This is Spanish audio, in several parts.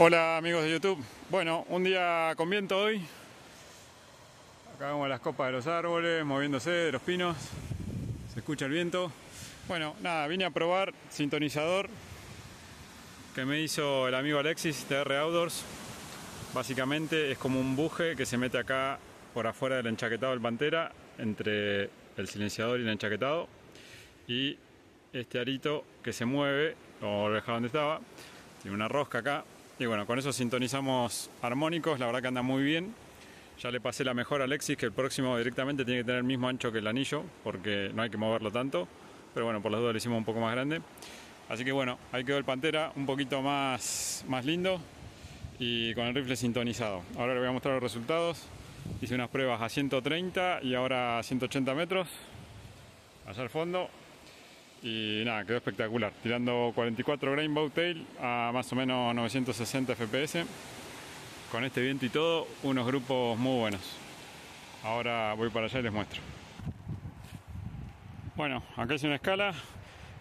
Hola amigos de YouTube. Bueno, un día con viento hoy. Acá vemos las copas de los árboles moviéndose, de los pinos. Se escucha el viento. Bueno, nada, vine a probar sintonizador que me hizo el amigo Alexis de R Outdoors. Básicamente es como un buje que se mete acá por afuera del enchaquetado del Pantera, entre el silenciador y el enchaquetado. Y este arito que se mueve, o lo dejaba donde estaba, tiene una rosca acá y bueno, con eso sintonizamos armónicos, la verdad que anda muy bien. Ya le pasé la mejor a Alexis, que el próximo directamente tiene que tener el mismo ancho que el anillo, porque no hay que moverlo tanto. Pero bueno, por las dudas lo hicimos un poco más grande. Así que bueno, ahí quedó el Pantera un poquito más, más lindo y con el rifle sintonizado. Ahora le voy a mostrar los resultados. Hice unas pruebas a 130 y ahora a 180 metros, allá al fondo. Y nada, quedó espectacular. Tirando 44 grain tail a más o menos 960 fps. Con este viento y todo, unos grupos muy buenos. Ahora voy para allá y les muestro. Bueno, acá hice una escala.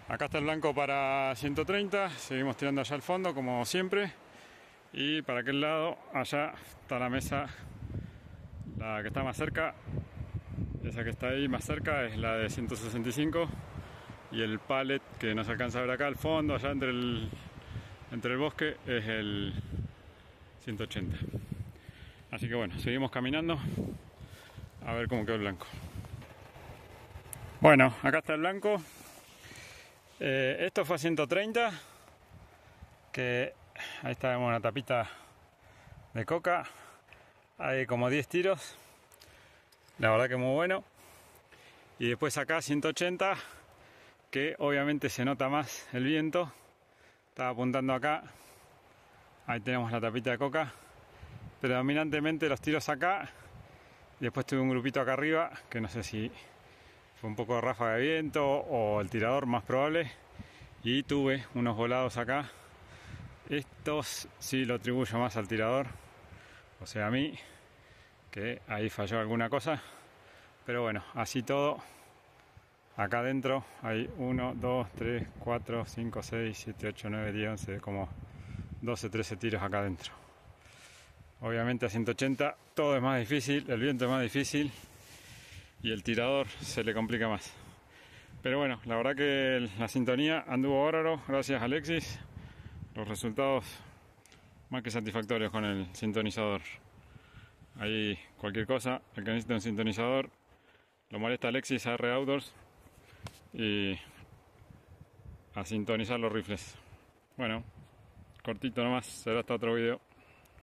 Acá está el blanco para 130. Seguimos tirando allá al fondo, como siempre. Y para aquel lado, allá está la mesa, la que está más cerca. Esa que está ahí más cerca es la de 165 y el pallet que nos alcanza a ver acá al fondo, allá entre el, entre el bosque, es el 180. Así que bueno, seguimos caminando a ver cómo quedó el blanco. Bueno, acá está el blanco. Eh, esto fue a 130, que ahí está vemos una tapita de coca. Hay como 10 tiros. La verdad que muy bueno. Y después acá 180 que obviamente se nota más el viento. Estaba apuntando acá. Ahí tenemos la tapita de coca. Predominantemente los tiros acá. Después tuve un grupito acá arriba, que no sé si fue un poco de ráfaga de viento o el tirador más probable. Y tuve unos volados acá. Estos sí lo atribuyo más al tirador. O sea, a mí, que ahí falló alguna cosa. Pero bueno, así todo, Acá adentro hay 1, 2, 3, 4, 5, 6, 7, 8, 9, 10, 11, como 12, 13 tiros acá adentro. Obviamente a 180 todo es más difícil, el viento es más difícil y el tirador se le complica más. Pero bueno, la verdad que la sintonía anduvo bárbaro, gracias Alexis. Los resultados más que satisfactorios con el sintonizador. Ahí cualquier cosa, el que necesite un sintonizador, lo molesta Alexis AR Outdoors y a sintonizar los rifles. Bueno, cortito nomás, será hasta otro video.